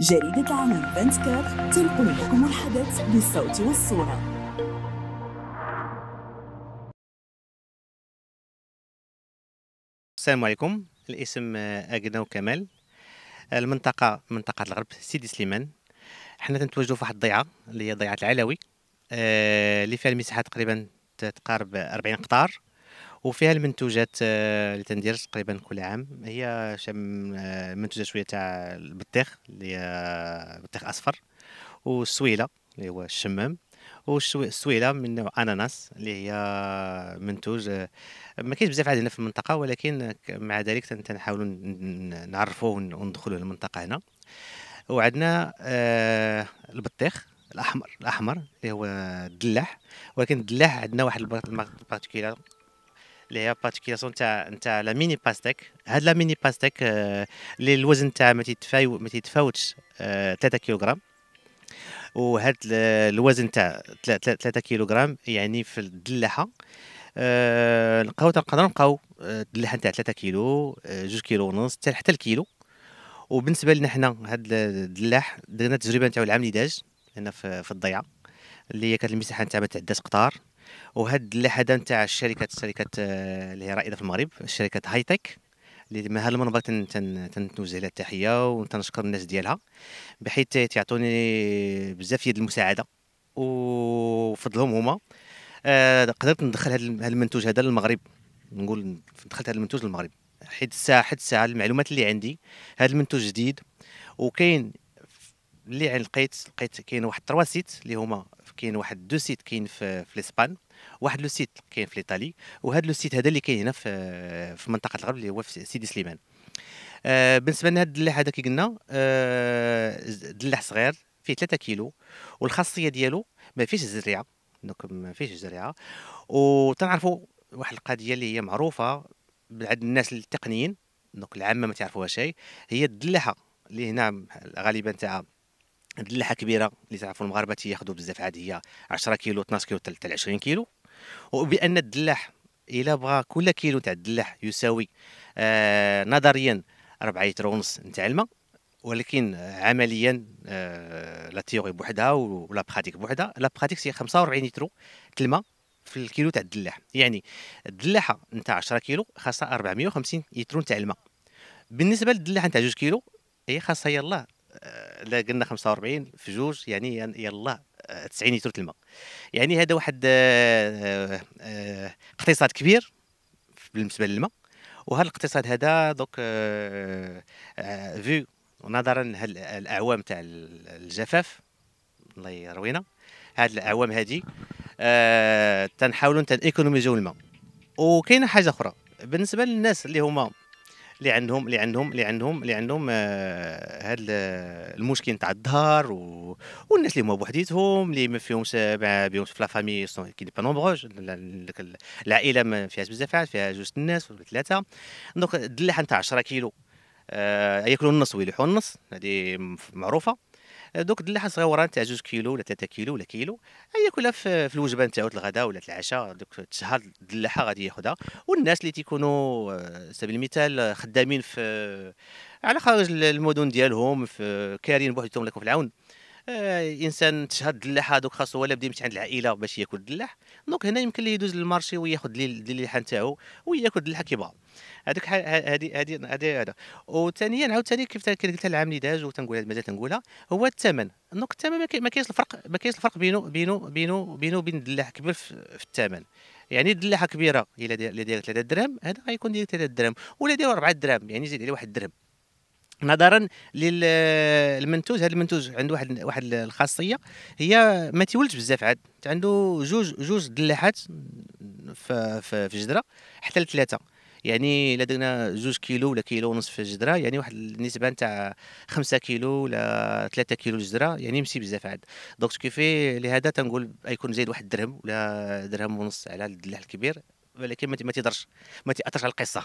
جريدة العالم 24 تنقل لكم الحدث بالصوت والصورة. السلام عليكم. الاسم أقناو كمال المنطقة منطقة الغرب سيدي سليمان. حنا تنتواجدوا في واحد الضيعة اللي هي ضيعة العلوي. آه، اللي فيها المساحة تقريبا تقارب 40 قطار. وفيها المنتوجات آه، اللي تندير تقريبا كل عام. هي آه، منتوجات شوية تاع البطيخ اللي هي بطيخ أصفر والسويله اللي هو الشمام والسويله من نوع أناناس اللي هي منتوج آه، ما كاينش بزاف عندنا في المنطقة ولكن مع ذلك تنحاولوا نعرفوه وندخلوه المنطقة هنا. وعندنا البطيخ الأحمر الأحمر اللي هو الدلاح. ولكن الدلاح عندنا واحد ال particulier اللي هي particularisation تاع تاع la mini pastèque. هاد la mini pastèque اللي الوزن تاعها ما ما تيتفاوتش 3 كيلوغرام. وهاد الوزن تاع 3 كيلوغرام يعني في الدلاحة. أه نلقاو تنقدروا نلقاو الدلاحة تاع 3 كيلو 2 كيلو ونص حتى الكيلو. وبالنسبة لنا حنا هاد الدلاح درنا التجربة نتاعو العام اللي داز هنا في, في الضيعة اللي هي كانت المساحة نتاعها تعدات قطار. وهاد اللحظة نتاع الشركات الشركات آه، اللي هي رائدة في المغرب شركة هاي تك اللي من هذا المنبر تنوجه لها التحية وتنشكر الناس ديالها بحيث تعطوني بزاف يد المساعدة. وفضلهم هما آه قدرت ندخل هذا المنتوج هذا للمغرب. نقول دخلت هذا المنتوج للمغرب. حيت الساعة حيت الساعة المعلومات اللي عندي هذا المنتوج جديد وكاين اللي لقيت لقيت كاين واحد trois sites اللي هما كاين واحد deux sites كاين في, في الإسبان واحد le site كاين في ايطالي وهذا le site هذا اللي كاين هنا في في منطقة الغرب اللي هو في سيدي سليمان. آه بالنسبة لنا هذا الدلاح هذا كي قلنا آه دلاح صغير فيه 3 كيلو والخاصية ديالو ما فيش الزريعه donc ما فيش الزريعه وتنعرفوا واحد القضية اللي هي معروفة عند الناس التقنيين donc العامة ما تعرفوها شيء هي الدلاحة اللي هنا غالبا تاع دلاحه كبيرة اللي تعرفوا المغاربة تياخذوا بزاف عاديه 10 كيلو 12 كيلو حتى 20 كيلو. وبأن الدلاح إلا بغى كل كيلو تاع الدلاح يساوي آه نظريا 4 لتر ونص نتاع الماء. ولكن عمليا آه la théorie بوحدها و la pratique بوحدها. la pratique هي 45 لتر الماء في الكيلو تاع الدلاح يعني الدلاحه نتاع 10 كيلو خاصها 450 لتر تاع الماء. بالنسبة للدلاحه نتاع 2 كيلو هي خاصها يلاه لا قلنا 45 في جوج يعني يلا 90 لتر الماء. يعني هذا واحد آه، آه، اقتصاد كبير بالنسبة للماء. وهذا الاقتصاد هذا دوك آه، في نظرا الأعوام تاع الجفاف الله يروينا. هاد الأعوام هذه تنحاولوا تنيكونوميزيو الماء. وكاينة حاجة أخرى. بالنسبة للناس اللي هما اللي عندهم اللي عندهم اللي عندهم اللي عندهم آه هذا المشكل تاع الظهر و... والناس اللي هما بوحديتهم اللي ما فيهمش بيهمش في la famille qui pas nombreuse العائلة ما فيهاش بزاف فيها جوج الناس ولا ثلاثة. donc الدلاحه نتاع 10 كيلو آه ياكلوا النص ويلوحوا النص هذه معروفة. donc الدلاحه صغيره تاع جوج كيلو ولا 3 كيلو ولا كيلو هي كلها في, الوجبة نتاعو الغداء ولا العشاء donc تشهى الدلاحه غادي ياخذها والناس اللي تيكونوا آه، سبيل المثال خدامين في على خارج المدن ديالهم في كارين بوحدهم لكم في العون آه إنسان تشهى الدلاح هذوك خاصو ولا بدا يمشي عند العائلة باش ياكل الدلاح donc هنا يمكن ليه يدوز لل marché وياخذ الدلاحة نتاعو وياكل الدلاح كيبغى. هذيك هذه هذه هذه هذا. وثانيا عاوتاني كيف قلت العام اللي داز وتنقول مازال تنقولها هو الثمن. donc الثمن ما كاينش الفرق ما كاينش الفرق بينه بينه بينه بينه وبين الدلاح كبير في الثمن. يعني الدلاحة كبيرة الا دايره 3 درهم هذا غيكون داير 3 درهم ولا داير 4 درهم يعني زيد عليه 1 درهم. نظرا للمنتوج هذا المنتوج عنده واحد واحد الخاصية هي ما تيولدش بزاف عاد. عنده جوج جوج دلاحات في, في جدره حتى لثلاثة. يعني إلا درنا جوج كيلو ولا كيلو ونص في الجدرة يعني واحد النسبة نتاع 5 كيلو ولا 3 كيلو الجدره يعني ماشي بزاف عاد. donc qui fait لهذا تنقول يكون زايد واحد درهم ولا درهم ونص على الدلاح الكبير ولكن ما تيضرش ما تاثرش على القصة.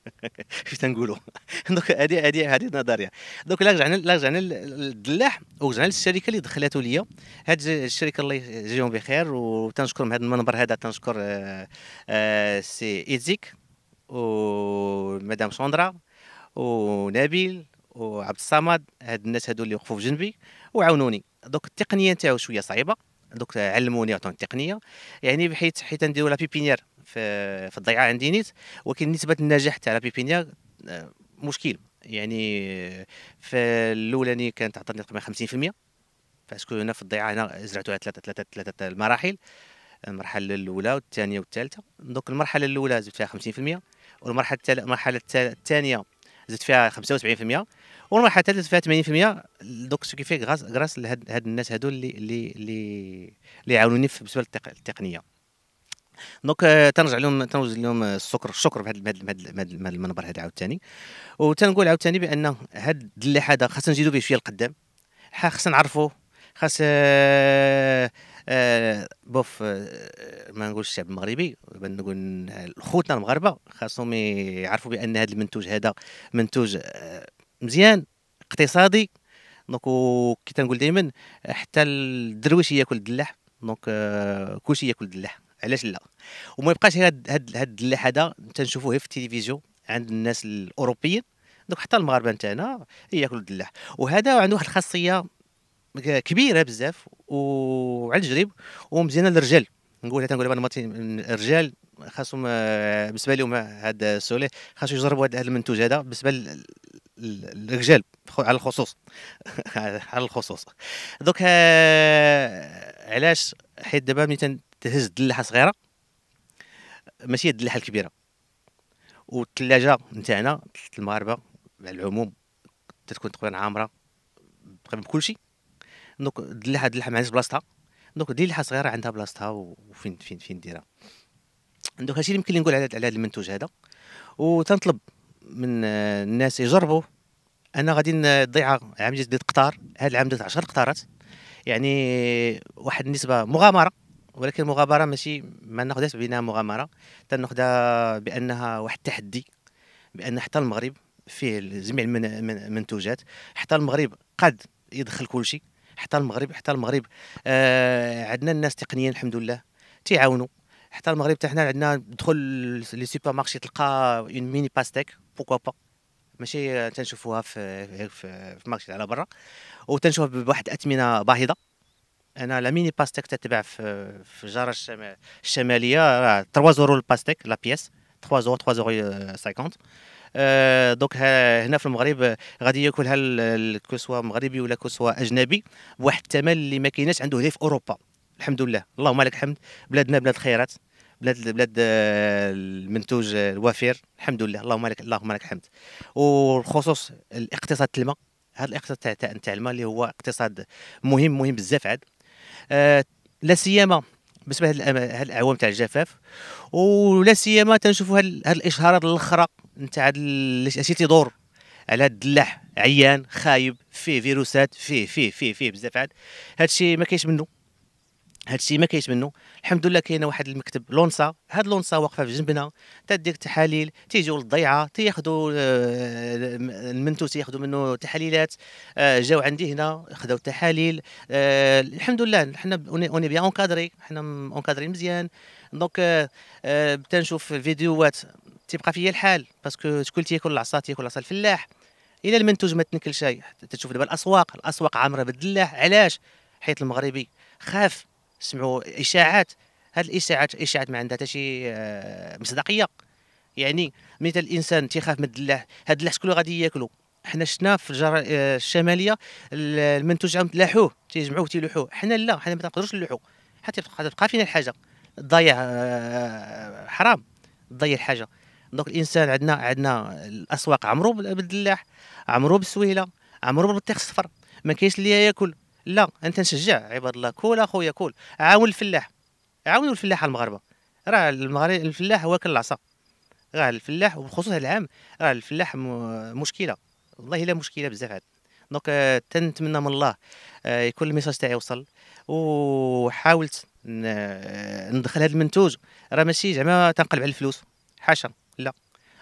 كيف تنقولوا؟ donc هذه هذه هذه النظريه donc لا رجعنا لا رجعنا للدلاح ورجعنا للشركة اللي دخلته ليا. هذه الشركة الله يجزيهم بخير وتنشكر من هذا المنبر هذا تنشكر آه، آه، سي ايزيك ومدام ساندرا ونبيل وعبد الصمد هاد الناس هادو اللي وقفوا في جنبي وعاونوني. donc التقنية نتاعو شوية صعيبة. donc علموني عطوني التقنيه يعني بحيث حيت نديرو la pépinière في في الضيعة عندي نيت. ولكن نسبة النجاح تاع la pépinière آه، مشكل. يعني في الأولاني كانت تعطيني تقريبا 50% parce que هنا في الضيعة هنا زرعتها ثلاثة ثلاثة ثلاثة المراحل المرحلة الأولى والثانية والثالثة. donc المرحلة الأولى زدت فيها 50% والمرحلة المرحلة الثانية زدت فيها 75% والمرحلة الثالثة فيها 80% donc ce qui fait grâce grâce لهاد هاد الناس هادو اللي اللي اللي اللي عاونوني بالنسبة للتقنيه donc تنرجع لهم تنوجه لهم الشكر الشكر بهذا بهذا المنبر هذا عاوتاني. وتنقول عاوتاني بان هاد الدلاح هذا خاصنا نزيدو به شوية القدام خاصنا نعرفوا خاص آه آه bof آه ما نقولش الشعب المغربي نقول خوتنا المغاربة خاصهم يعرفوا بأن هذا المنتوج هذا منتوج آه مزيان اقتصادي. donc كي تنقول دائما حتى الدرويش ياكل الدلاح donc آه كلشي ياكل الدلاح علاش لا؟ وما يبقاش هاد هاد الدلاح هذا تنشوفوه في التلفزيون عند الناس الأوروبيين. donc حتى المغاربة نتاعنا ياكلوا الدلاح وهذا عنده واحد الخاصية كبيرة بزاف وعلى الجريب ومزيانة للرجال. نقولها تنقول أنا الرجال خاصهم آه، بالنسبة لهم هذا السوليه خاصو يجربوا هذا المنتوج هذا بالنسبة للرجال على الخصوص. على الخصوص. دوك آه، علاش؟ حيت دابا ملي تهز الدلاحه صغيرة ماشي الدلاحه الكبيرة. والثلاجه نتاعنا المغاربة على العموم تكون تقريبا عامرة تقريبا بكل شيء donc الدلاحه الدلاحه ما عندهاش بلاصتها. donc الدلاحه صغيرة عندها بلاصتها وفين فين فين ديرها. donc هادشي اللي يمكن نقول على هذا المنتوج هذا. وتنطلب من الناس يجربوا. أنا غادي نضيع عام جديد هكتار. هذا العام درت 10 هكتارات. يعني واحد النسبة مغامرة. ولكن المغامرة ماشي ما ناخذهاش بأنها مغامرة. تناخذها بأنها واحد التحدي. بأن حتى المغرب فيه جميع المنتوجات حتى المغرب قد يدخل كل شيء. حتى المغرب حتى المغرب آه عندنا الناس تقنيا الحمد لله تيعاونوا. حتى المغرب حتى حنا عندنا دخل les supermarchés تلقى un mini pastèque pourquoi pas ماشي تنشوفوها في في, في marché على برا. وتنشوفها بواحد الاثمنه باهظة. أنا la mini pastèque تتباع في في الجارة الشمالية راه 3 euros الـ pastèque la pièce 3 زورو 3 زورو 50 آه، donc هنا في المغرب غادي ياكلها كسوا مغربي ولا كسوا أجنبي؟ بواحد الثمن اللي ما كايناش عنده هنا في أوروبا. الحمد لله. اللهم لك الحمد. بلادنا بلاد الخيرات بلاد بلاد آه، المنتوج الوافر الحمد لله. اللهم لك اللهم لك الحمد. والخصوص الاقتصاد الماء هذا الاقتصاد تاع تاع الماء اللي هو اقتصاد مهم مهم بزاف عاد. آه لا سيما بالنسبة لهاد الأعوام تاع الجفاف. ولا سيما تنشوفوا هاد الإشهارات الأخرى. نتاع اش تيدور على هاد الدلاح عيان خايب فيه فيروسات فيه فيه فيه فيه بزاف عاد. هادشي ما كاينش منه. هادشي ما كاينش منه. الحمد لله كاين واحد المكتب لونسا. هاد لونسا واقفة في جنبنا. تدير تحاليل تيجيو للضيعة تياخذوا آه، المنتوج تياخذوا منه تحليلات. آه، جاو عندي هنا خذاو التحاليل. آه، الحمد لله حنا on est bien encadrés حنا encadrés مزيان. donc تنشوف الفيديوهات تيبقى فيا الحال parce que شكون تياكل العصا تياكل العصا الفلاح. إلى المنتوج ما تتكلشي تشوف دابا الأسواق الأسواق عامرة بالدلاح علاش؟ حيت المغربي خاف سمعوا إشاعات. هاد الإشاعات إشاعات ما عندها حتى شي آه، مصداقية. يعني مثل الإنسان تيخاف من الدلاح هاد الدلاح شكون غادي ياكلو؟ حنا شفنا في الجزر آه، الشمالية المنتوج تلاحوه تيجمعوه تيلوحوه. حنا لا حنا ما تنقدروش نلوحو. حتى تبقى فينا الحاجة. ضيع آه، حرام. تضيع الحاجة. donc الإنسان عندنا عندنا الأسواق عامرو بالدلاح عامرو بالسويهلة عامرو بالبطيخ الصفر ما كاينش اللي ياكل. لا أنت نشجع عباد الله كول اخويا كول عاون الفلاح عاونوا الفلاح المغاربة. راه المغرب الفلاح هو كل العصا. راه الفلاح وبخصوص العام راه الفلاح مشكلة. والله الا مشكلة بزاف عاد donc آه، تنتمنى من الله آه، يكون الـ message تاعي وصل. وحاولت ندخل هذا المنتوج. راه ماشي زعما تنقلب على الفلوس. حاشا.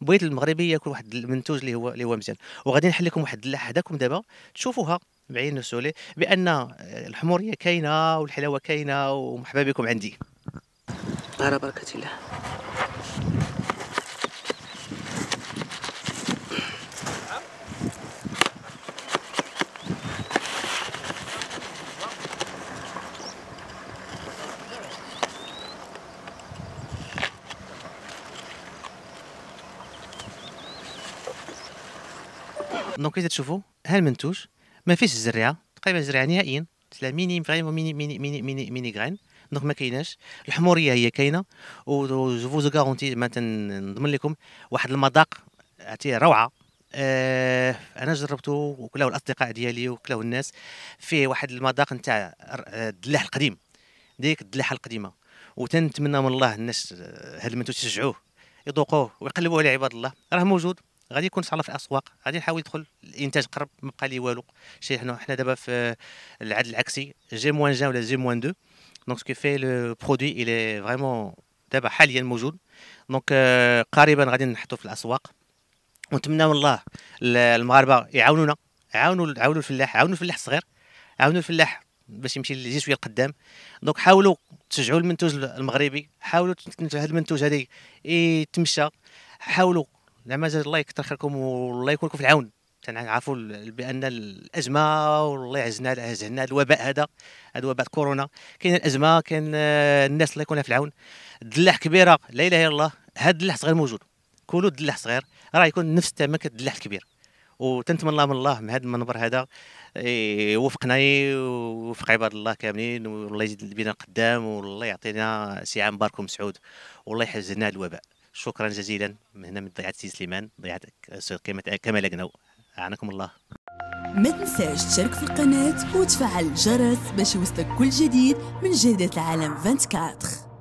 بغيت المغربي ياكل واحد المنتوج اللي هو اللي هو مزيان. وغادي نحل لكم واحد هذاكم دابا. تشوفوها بعين السولي بأن الحمورية كاينة والحلاوة كاينة ومرحبا بكم عندي. على بركة الله. donc إذا تشوفوا المنتوج ما فيش الزريعه تقريبا الزريعه نهائيا la mini vraiment mini mini mini mini mini graines. donc ما كايناش. الحمورية هي كاينة. و je vous garantis مثلا نضمن لكم واحد المذاق عرفتي روعة. آه أنا جربته وكلاو الأصدقاء ديالي وكلاو الناس. فيه واحد المذاق نتاع الدلاح القديم. ديك الدلاحة القديمة. وتنتمنى من الله الناس هاد المنتوج تشجعوه يذوقوه ويقلبوا عليه عباد الله. راه موجود. غادي يكون ان شاء الله في الاسواق غادي نحاول يدخل الإنتاج قرب ما بقى لي والو. شي حنا حنا دابا في العدد العكسي J moins un ولا J moins deux donc ce qui fait le produit il est vraiment دابا حاليا موجود. donc قريبا غادي نحطو في الأسواق. ونتمنى من الله المغاربة يعاونونا. عاونوا عاونوا الفلاح عاونوا الفلاح الصغير. عاونوا الفلاح باش يمشي يجي شوية لقدام. دونك حاولوا تشجعوا المنتوج المغربي. حاولوا هذا المنتوج هذا يتمشى. حاولوا زعما الله يكثر خيركم والله يكون لكم في العون. تنعرفوا بأن الأزمة والله عزنا عزنا الوباء هذا هذا وباء كورونا. كاين الأزمة كاين الناس الله يكون في العون. الدلاح كبيرة لا إله إلا الله هذا الدلاح صغير موجود. كلوا الدلاح صغير راه يكون نفس الثمن كالدلاح الكبير. وتنتمنى من الله من هذا المنبر هذا يوفقنا ويوفق عباد الله كاملين والله يزيد بنا قدام والله يعطينا شي عام مبارك ومسعود والله يحجز عنا الوباء. شكرا جزيلا. من هنا من ضيعة سي سليمان ضيعة كمال أكناو أعانكم الله. ما تنساش تشارك في القناة وتفعل الجرس باش يوصلك كل جديد من جريدة العالم 24